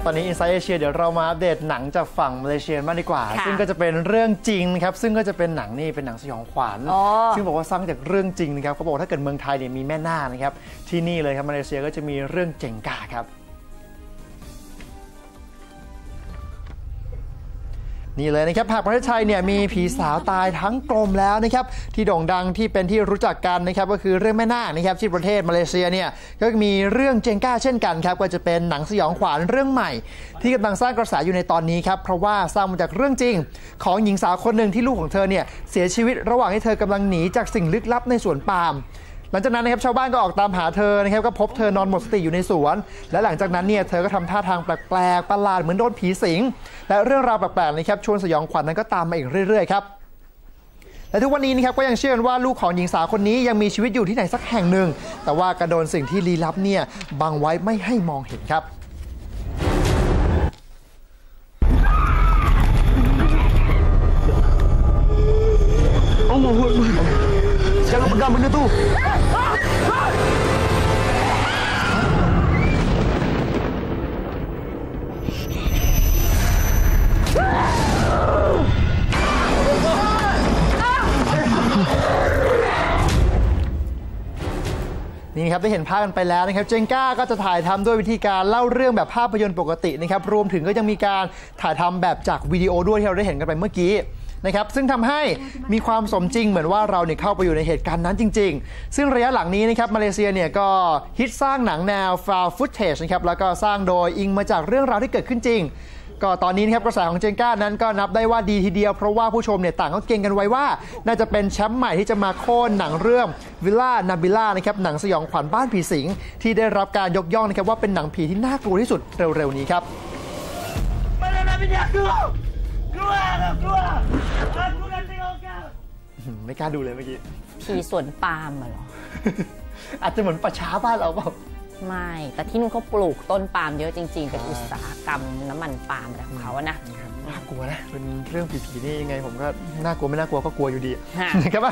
ครับตอนนี้ Inside Asia เดี๋ยวเรามาอัปเดตหนังจากฝั่งมาเลเซียมากดีกว่าค่ะซึ่งก็จะเป็นเรื่องจริงนะครับ ซึ่งก็จะเป็นหนังนี่เป็นหนังสยองขวัญอ๋อซึ่งบอกว่าสร้างจากเรื่องจริงนะครับเขาบอกว่าถ้าเกิดเมืองไทยเนี่ยมีแม่นาคนะครับ ที่นี่เลยครับมาเลเซียก็จะมีเรื่องเจ๋งกาครับ นี่เลยนะครับหากประเทศไทยเนี่ยมีผีสาวตายทั้งกลมแล้วนะครับที่โด่งดังที่เป็นที่รู้จักกันนะครับก็คือเรื่องแม่นาคนะครับที่ประเทศมาเลเซียเนี่ยก็มีเรื่องเจงก้าเช่นกันครับก็จะเป็นหนังสยองขวัญเรื่องใหม่ ที่กำลังสร้างกระแสอยู่ในตอนนี้ครับเพราะว่าสร้างมาจากเรื่องจริง ของหญิงสาวคนหนึ่งที่ลูกของเธอเนี่ยเสียชีวิตระหว่างที่เธอกำลังหนีจากสิ่งลึกลับในสวนปาล์ม หลังจากนั้นนะครับชาวบ้านก็ออกตามหาเธอนะครับก็พบเธอนอนหมดสติอยู่ในสวน และหลังจากนั้นเนี่ยเธอก็ทำท่าทางแปลกๆประหลาดเหมือนโดนผีสิง และเรื่องราวแปลกๆนะครับชวนสยองขวัญนั้นก็ตามมาอีกเรื่อยๆครับและทุกวันนี้นะครับก็ยังเชื่อกันว่าลูกของหญิงสาวคนนี้ยังมีชีวิตอยู่ที่ไหนสักแห่งหนึ่ง แต่ว่ากระโดนสิ่งที่ลี้ลับเนี่ยบังไว้ไม่ให้มองเห็นครับ Jangan benda tu. นี่นะครับได้เห็นภาพกันไปแล้วนะครับเจงก้าก็จะถ่ายทำด้วยวิธีการเล่าเรื่องแบบภาพยนตร์ปกตินะครับรวมถึงก็ยังมีการถ่ายทำแบบจากวิดีโอด้วยที่เราได้เห็นกันไปเมื่อกี้ นะครับซึ่งทำให้มีความสมจริงเหมือนว่าเราเนี่ยเข้าไปอยู่ในเหตุการณ์นั้นจริง ๆ ซึ่งระยะหลังนี้นะครับมาเลเซียเนี่ยก็ฮิตสร้างหนังแนว found footage นะครับแล้วก็สร้างโดยอิงมาจากเรื่องราวที่เกิดขึ้นจริงก็ตอนนี้นะครับกระแสของเจงก้านั้นก็นับได้ว่าดีทีเดียว เพราะว่าผู้ชมเนี่ยต่างก็เก่งกันไว้ว่า น่าจะเป็นแชมป์ใหม่ที่จะมาโค่นหนังเรื่องวิลล่านาบิล่านะครับหนังสยองขวัญบ้านผีสิง ที่ได้รับการยกย่องนะครับว่าเป็นหนังผีที่น่ากลัวที่สุดเร็วๆนี้ครับ ไม่กล้าดูเลยเมื่อกี้ผีสวนปาล์มอะเหรอ อาจจะเหมือนประช้าบ้านเราเปล่าไม่ แต่ที่นู่นเขาปลูกต้นปาล์มเยอะจริงๆ เป็นอุตสาหกรรมน้ำมันปาล์มอะไรของเขาอะนะ น่ากลัวนะ เป็นเรื่องผีๆนี่ยังไงผมก็น่ากลัวไม่น่ากลัวก็กลัวอยู่ดีฮะนะครับ